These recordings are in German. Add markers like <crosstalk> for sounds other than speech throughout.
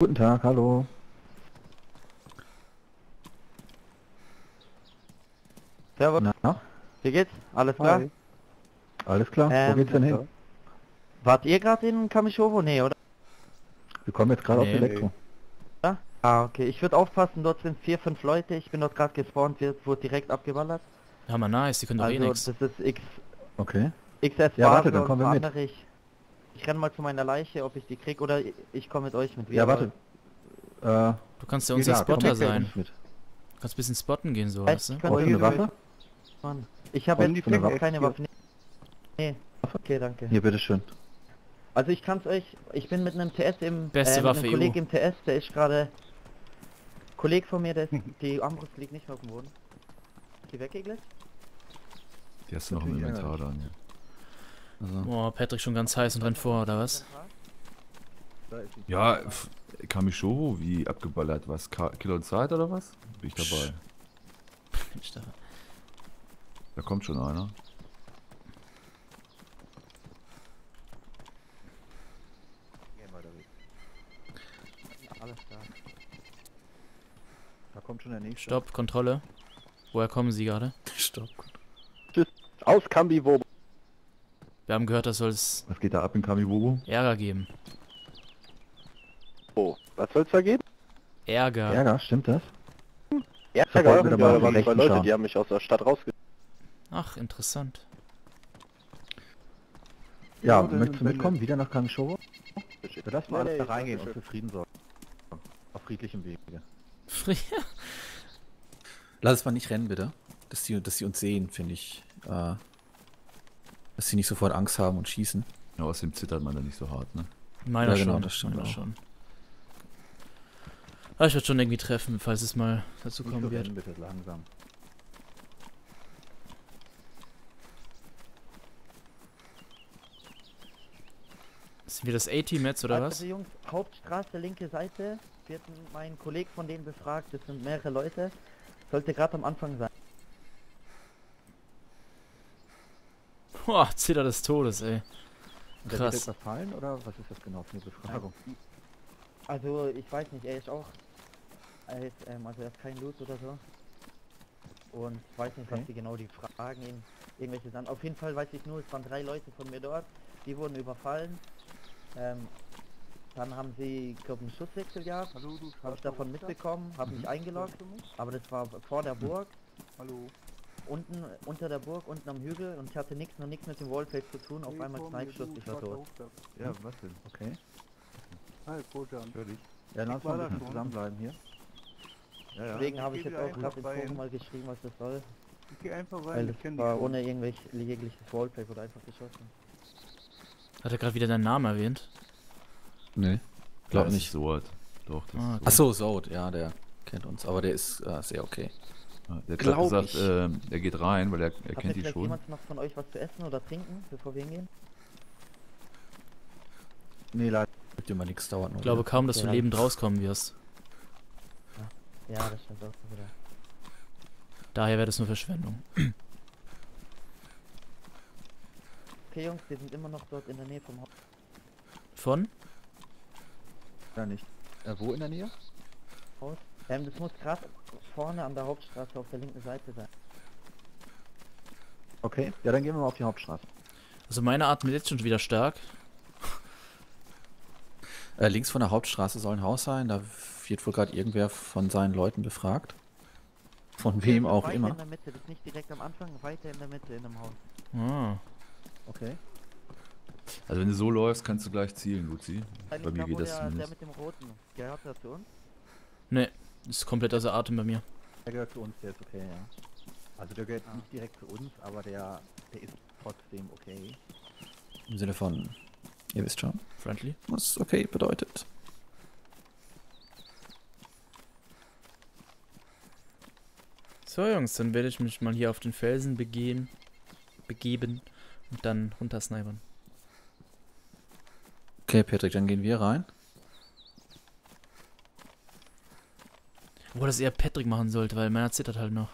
Guten Tag, hallo. Servus, Na, wie geht's? Alles klar? Hi. alles klar? Wo Ähm, geht's denn hin? Wart ihr gerade in Kamischowo? Nee, oder? Wir kommen jetzt gerade Nee. auf Elektro. Ah, okay. Ich würde aufpassen, dort sind vier, fünf Leute. Ich bin dort gerade gespawnt, wird, wurde direkt abgeballert. Hammer nice, die können doch eh Also nix. das ist X, Okay. XS Ja, warte, dann kommen wir mit. Ich, ich renne mal zu meiner Leiche, ob ich die krieg oder ich- komme mit euch mit. Ja, warte. Äh, Du kannst ja unser ja, Spotter sein. Du kannst ein bisschen spotten gehen, so, weißt du? Ich kann eine Waffe? Mann. Ich habe jetzt die noch Flecken keine hier. Waffe. Nee. Okay, danke. Hier, bitteschön. Also ich kann's euch, ich bin mit einem TS im, Beste äh, Waffe einem EU. Kollegen im TS, der ist gerade, Kollege von mir, der ist, <laughs> die Armbrust liegt nicht auf dem Boden. Ist die weggeglitscht? Die hast du noch im Inventar dann, ja. Also. Boah, Patrick schon ganz heiß und rennt vor, oder was? Ja, Kamishowo, wie abgeballert, was? Ka Kilo und Zeit oder was? Bin ich dabei. <laughs> Ich dachte- Da kommt schon einer. Alles klar. Da kommt schon der nächste. Stopp, Kontrolle. Woher kommen sie gerade? <laughs> Stopp. Aus Kambiwobo. Wir haben gehört, das soll es Was geht da ab in Kamiwobo? Ärger geben. Was soll's da geben? Ärger. Ärger, stimmt das? Ärger, mal ja, waren die zwei Leute, schauen. die haben mich aus der Stadt rausge... Ach, interessant. Ja, Ja, möchtest du mitkommen? Wieder nach Kambichowo? Wir lassen mal Nee, alles da reingehen und für Frieden sorgen. Auf friedlichem Wege. <laughs> Lass es mal nicht rennen, bitte. Dass die, dass die uns sehen, finde ich. Äh, dass sie nicht sofort Angst haben und schießen. Ja, außerdem zittert man da nicht so hart, ne? Meiner Ja, genau, schon. das stimmt auch. schon. Aber ich werde schon irgendwie treffen, falls es mal dazu kommen so wird. bitte, langsam. Sind wir das A-Team jetzt, oder was? Also Jungs, Hauptstraße, linke Seite, wird mein Kollege von denen befragt, das sind mehrere Leute, sollte gerade am Anfang sein. Boah, Zitter des Todes, ey. Krass. wird jetzt überfallen oder was ist das genau für eine Befragung? Also ich weiß nicht, er ist auch, er ist, ähm, also er hat kein Loot oder so. Und ich weiß nicht, was Okay. die genau die Fragen ihn, irgendwelche dann. Auf jeden Fall weiß ich nur, es waren drei Leute von mir dort, die wurden überfallen. Ähm, dann haben sie, ich glaube, einen Schusswechsel gehabt. Habe ich davon mitbekommen, habe mich eingeloggt, aber das war vor der Burg. Hallo. Unten, unter der Burg, unten am Hügel und ich hatte nichts noch nichts mit dem Wallface zu tun. Auf einmal Snipe-Schuss, ich war tot. Ja, was denn? Okay. Hi, Bojan. Dich. Ja, lass war mal ein bisschen zusammenbleiben hier. Ja, ja. Deswegen habe ich jetzt auch gerade im. Forum mal geschrieben, was das soll. Ich geh einfach Weil rein, das ich kenn war ohne irgendwelch, jegliches Wallplay wurde einfach geschossen. Hat er gerade wieder deinen Namen erwähnt? Nee. Glaub nicht. Sword. Doch, das Ah, ist Ach so, Sod, ja, der kennt uns. Aber der ist äh, sehr okay. Der hat gesagt, ich. ähm, er geht rein, weil er, er kennt die vielleicht schon. jemand noch von euch was zu essen oder trinken, bevor wir hingehen? Nee, leider. Gibt immer nichts, dauert. Ich glaube kaum, dass du Ja. lebend rauskommen wirst. Ja, das stimmt auch wieder. Daher wäre das nur Verschwendung. Okay Jungs, wir sind immer noch dort in der Nähe vom Haus. Von? Ja, nicht. Äh, wo in der Nähe? Ähm, das muss gerade vorne an der Hauptstraße auf der linken Seite sein. Okay. Ja, dann gehen wir mal auf die Hauptstraße. Also meine atmet jetzt schon wieder stark. Äh, links von der Hauptstraße soll ein Haus sein. Da wird wohl gerade irgendwer von seinen Leuten befragt. Von wem auch weiter immer. in der Mitte, das ist nicht direkt am Anfang, weiter in der Mitte in dem Haus. Ah. Okay. Also wenn du so läufst, kannst du gleich zielen, Luzi. Bei mir geht das der, der zumindest. mit dem Roten, gehört er zu uns? Ne, ist komplett außer Atem bei mir. Der gehört zu uns, der ist okay, ja. Also der gehört nicht direkt zu uns, aber der, der ist trotzdem okay. Im Sinne von, ihr wisst schon, Friendly. was okay bedeutet. So Jungs, dann werde ich mich mal hier auf den Felsen begehen, begeben und dann runtersnipern. Okay, Patrick, dann gehen wir rein. Boah, das eher Patrick machen sollte, weil meiner zittert halt noch.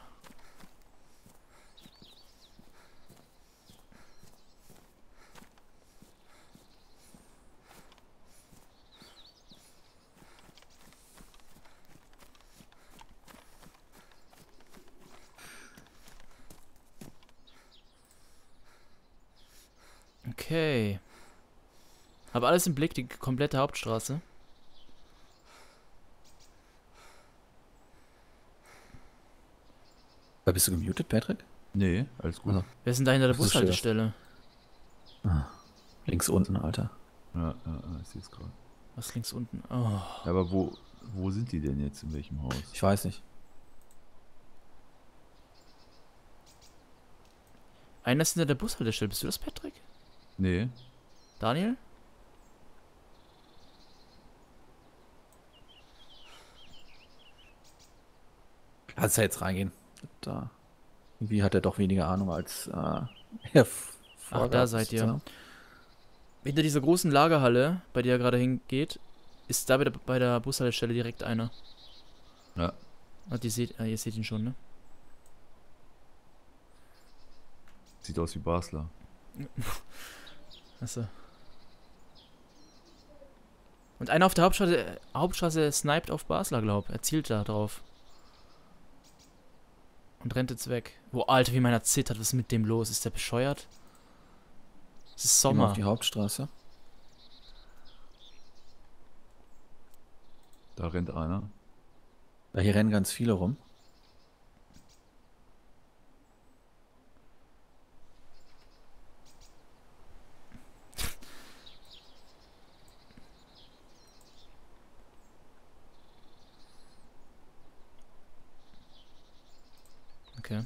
Okay. Habe alles im Blick, die komplette Hauptstraße. Bist du gemutet, Patrick? Nee, alles gut. Also, Wer ist denn da hinter der. Bushaltestelle? links unten, Alter. Ja, ja, ja, ich sehe es gerade. Was links unten? Oh. Ja, aber wo, wo sind die denn jetzt? In welchem Haus? Ich weiß nicht. Einer ist hinter der Bushaltestelle. Bist du das, Patrick? Nee. Daniel? Kannst du jetzt reingehen? Da. Irgendwie hat er doch weniger Ahnung als äh, er Ach, da seid ihr. Hinter dieser großen Lagerhalle, bei der er gerade hingeht, ist da bei der, bei der Bushaltestelle direkt einer. Ja. Ah, die seht, ah, ihr seht ihn schon, ne? Sieht aus wie Basler. Achso. Und einer auf der Hauptstraße, Hauptstraße sniped auf Basler, glaub. Er zielt da drauf. Und rennt jetzt weg. Wo, Alter, wie meiner zittert. Was ist mit dem los? Ist der bescheuert? Es ist Sommer. Sommer. auf die Hauptstraße. Da rennt einer. Ja, hier rennen ganz viele rum. Okay.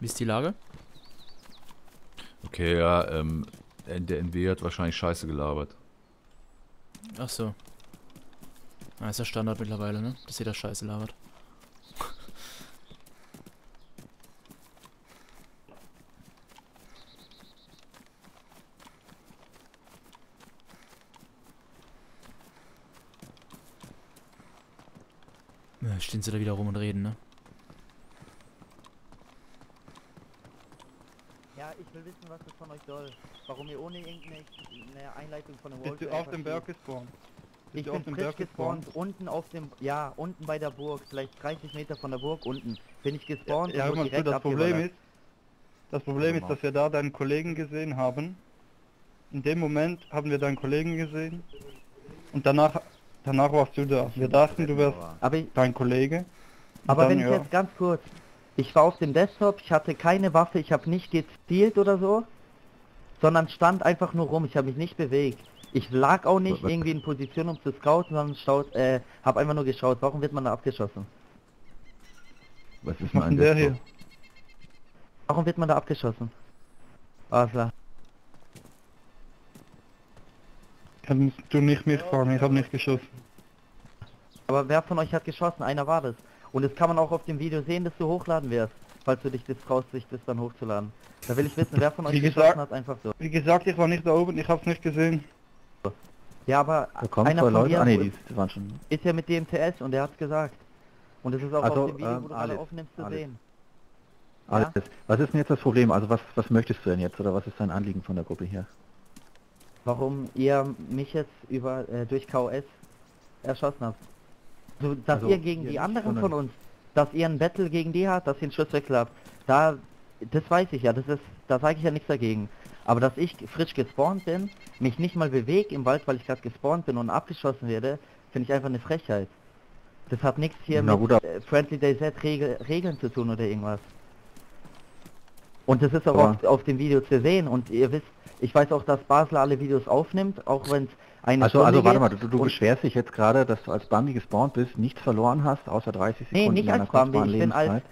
Wie ist die Lage? Okay, ja, ähm, der NW hat wahrscheinlich Scheiße gelabert. Ach so. Ah, ist ja Standard mittlerweile, ne? Dass jeder Scheiße labert. <laughs> Stehen sie da wieder rum und reden, ne? Ja, ich will wissen, was das von euch soll. Warum ihr ohne irgendeine eine Einleitung von einem Bist du auf dem Berg gespawnt? Ich Bist du bin frisch Berg gespawnt, unten auf dem, ja, unten bei der Burg, vielleicht 30 Meter von der Burg unten. Bin ich gespawnt Ja, und wurde zu, direkt das Problem ist, das Problem ist, dass wir da deinen Kollegen gesehen haben. In dem Moment haben wir deinen Kollegen gesehen und danach, danach warst du da. Wir dachten, du wärst Aber, ich, dein Kollege. Und aber wenn ich ja. jetzt ganz kurz, ich war auf dem Desktop, ich hatte keine Waffe, ich habe nicht gezielt oder so, sondern stand einfach nur rum, ich habe mich nicht bewegt. Ich lag auch nicht Was- irgendwie in Position, um zu scouten, sondern schaut, äh, habe einfach nur geschaut, warum wird man da abgeschossen? Was ist Was <laughs> denn macht ein denn der Desktop? hier? Warum wird man da abgeschossen? Basler. Kannst du nicht mitfahren, ich habe nicht geschossen. Aber wer von euch hat geschossen? Einer war das. Und das kann man auch auf dem Video sehen, das du hochladen wirst, falls du dich das traust, sich das dann hochzuladen. Da will ich wissen, wer von euch geschossen gesagt- hat, einfach so. Wie gesagt, ich war nicht da oben, ich habe es nicht gesehen. Ja, aber Da kommen einer zwei von Leute. dir Ah, nee, die, die waren schon. ist ja mit DMTS und der hat's gesagt. Und das ist auch Also, auf dem Video, ähm, wo du alles, aufnimmst, zu alles. sehen. Alles. Was ist denn jetzt das Problem? Also was, was möchtest du denn jetzt oder was ist dein Anliegen von der Gruppe hier? Warum ihr mich jetzt über äh, durch KOS erschossen habt. So, dass Also, ihr gegen die anderen von uns, dass ihr ein Battle gegen die habt, dass ihr einen Schusswechsel habt, da, das weiß ich ja, das ist, da sage ich ja nichts dagegen. Aber dass ich frisch gespawnt bin, mich nicht mal bewege im Wald, weil ich gerade gespawnt bin und abgeschossen werde, finde ich einfach eine Frechheit. Das hat nichts hier Na mit äh, Friendly DayZ Regel, Regeln zu tun oder irgendwas. Und das ist auch auf, auf dem Video zu sehen und ihr wisst, ich weiß auch, dass Basler alle Videos aufnimmt, auch wenn es eine Also, also warte mal, du, du beschwerst dich jetzt gerade, dass du als Bambi gespawnt bist, nichts verloren hast, außer 30 Nee, Sekunden nicht deiner als Bambi, ich bin als,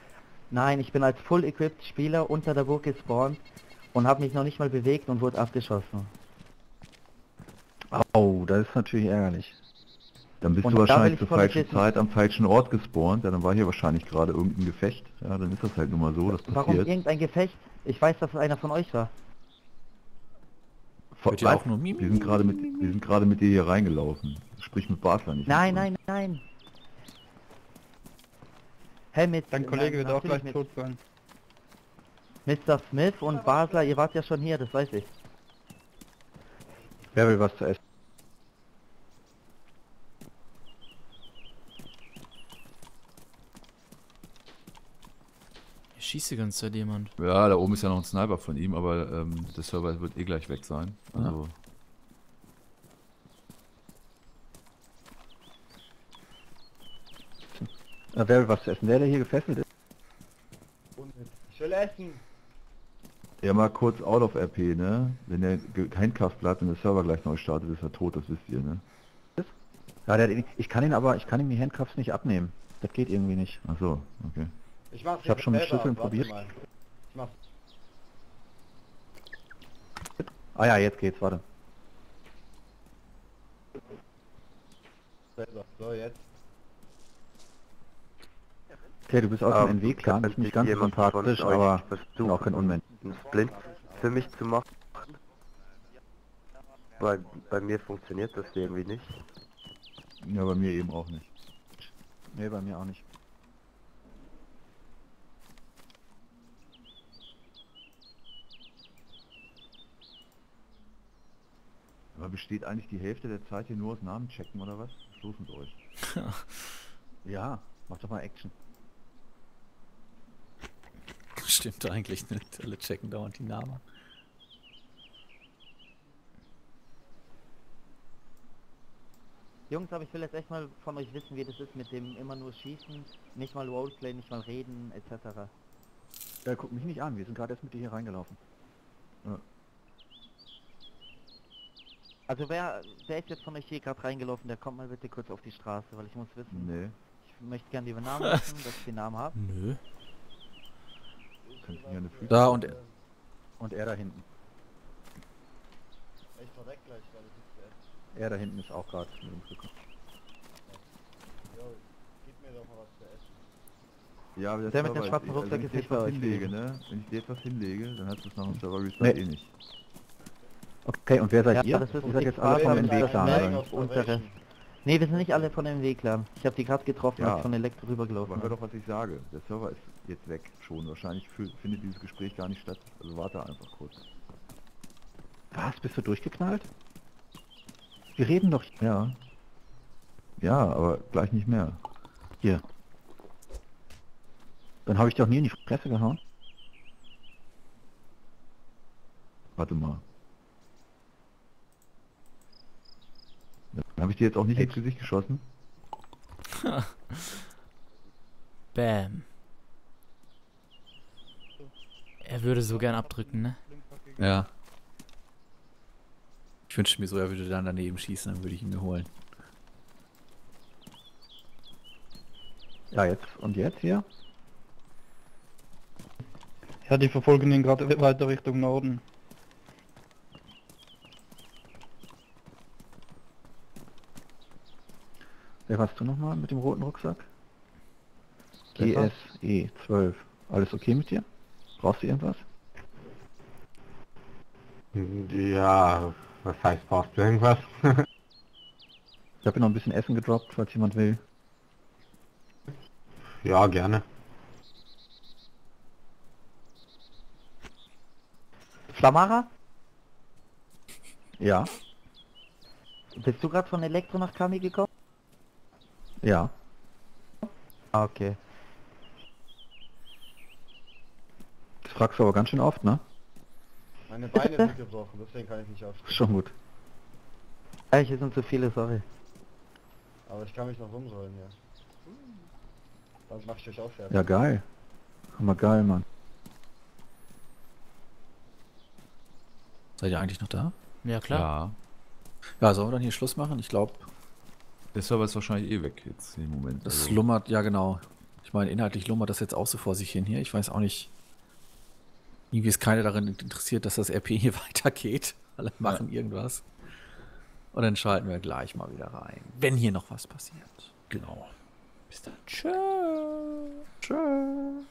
nein, ich bin als full equipped Spieler unter der Burg gespawnt und habe mich noch nicht mal bewegt und wurde abgeschossen. Oh, das ist natürlich ärgerlich. Dann bist Und du wahrscheinlich ich zur falschen Zeit am falschen Ort gespawnt. Ja, dann war hier wahrscheinlich gerade irgendein Gefecht. Ja, dann ist das halt nun mal so, das Warum passiert. irgendein Gefecht? Ich weiß, dass es einer von euch war. Hört ihr auch nur Mimi? Wir sind gerade mit, wir sind gerade mit dir hier reingelaufen. Sprich mit Basler nicht. Nein, mit nein, nein. Hey, mit, Dein Kollege nein, wird auch gleich mit tot sein. Mr. Smith und Basler, ihr wart ja schon hier, das weiß ich. Wer will was zu essen? Schießt die ganze Zeit jemand. Ja, da oben ist ja noch ein Sniper von ihm, aber ähm, der Server wird eh gleich weg sein. Also, Äh, wer will was zu essen? Der, der hier gefesselt ist? Ich will essen. ja, mal kurz out of RP, ne? Wenn der handcuffed bleibt und der Server gleich neu startet, ist er tot, das wisst ihr, ne? Ja, der, ich kann ihn aber, ich kann ihm die Handcuffs nicht abnehmen. Das geht irgendwie nicht. Ach so, okay. Ich mach's Ich hab jetzt schon mit Schlüsseln probiert. mal. Ich mach's. Ah ja, jetzt geht's, warte. selber. So, jetzt. Okay, du bist aus dem NW-Clan, bist nicht ganz so sympathisch, aber bin auch kein Unmensch. einen Splint für mich zu machen. Bei, bei mir funktioniert das irgendwie nicht. Ja, bei mir eben auch nicht. Nee, bei mir auch nicht. Aber besteht eigentlich die Hälfte der Zeit hier nur aus Namen checken oder was? Los mit euch? <laughs> Ja, mach doch mal Action. Stimmt eigentlich nicht. Alle checken dauernd die Namen. Jungs, aber ich will jetzt echt mal von euch wissen, wie das ist mit dem immer nur schießen, nicht mal Roleplay, nicht mal reden, etc. Ja, guck mich nicht an, wir sind gerade erst mit dir hier reingelaufen. Also wer, wer ist jetzt von euch hier gerade reingelaufen, der kommt mal bitte kurz auf die Straße, weil ich muss wissen, Nee. ich möchte gerne die Namen wissen, dass ich den Namen habe. Nö. Da und Und er da hinten. Ich verreck gleich, weil ich nichts zu essen. Er da hinten ist auch gerade mit uns gekommen. Jo, gib mir doch mal was zu essen. Ja, aber der, Der mit dem schwarzen ist- Rucksack ist nicht bei etwas euch hinlege, ne? Wenn ich dir etwas hinlege, dann hast du es nach dem Server Restart Nee. eh nicht. Okay, und wer seid Ja, ihr? das ist ihr seid jetzt alle Mac- oder? aus unsere-. Nee, wir sind nicht alle von dem Weg-Clan. Ich habe die gerade getroffen, Ja. als ich von Elektro rübergelaufen Aber hör doch, was ich sage. Der Server ist jetzt weg schon. Wahrscheinlich findet dieses Gespräch gar nicht statt. Also warte einfach kurz. Was, bist du durchgeknallt? Wir reden doch... Ja. Ja, aber gleich nicht mehr. Hier. Dann habe ich doch nie in die Fresse gehauen. Warte mal. Dann habe ich dir jetzt auch nicht ins Gesicht geschossen. <laughs> Bam. Er würde so gern abdrücken, ne? ja. Ich wünschte mir so, er würde dann daneben schießen, dann würde ich ihn mir holen. Ja, jetzt. Und jetzt hier? Ja, die verfolgen ihn gerade weiter Richtung Norden. Wer warst du nochmal mit dem roten Rucksack? GSE 12. Alles okay mit dir? Brauchst du irgendwas? Ja, was heißt, brauchst du irgendwas? <laughs> Ich habe noch ein bisschen Essen gedroppt, falls jemand will. ja, gerne. Flamara? Ja, Bist du gerade von Elektro nach Kami gekommen? Ja. Ah, okay. Das fragst du aber ganz schön oft, ne? Meine Beine sind gebrochen, deswegen kann ich nicht aufstehen. Schon gut. Äh, hier sind zu viele, sorry. Aber ich kann mich noch rumrollen, ja. Dann mach ich euch auch fertig. Ja, geil. Hammer geil, Mann. Seid ihr eigentlich noch da? Ja, klar. Ja. Ja, sollen wir dann hier Schluss machen? Ich glaube, Der Server ist wahrscheinlich eh weg jetzt im Moment. das Also, lummert, ja genau. Ich meine, inhaltlich lummert das jetzt auch so vor sich hin hier. Ich weiß auch nicht, irgendwie ist keiner daran interessiert, dass das RP hier <laughs> weitergeht. Alle machen irgendwas. Und dann schalten wir gleich mal wieder rein, wenn hier noch was passiert. genau. Bis dann. Tschö. Tschüss.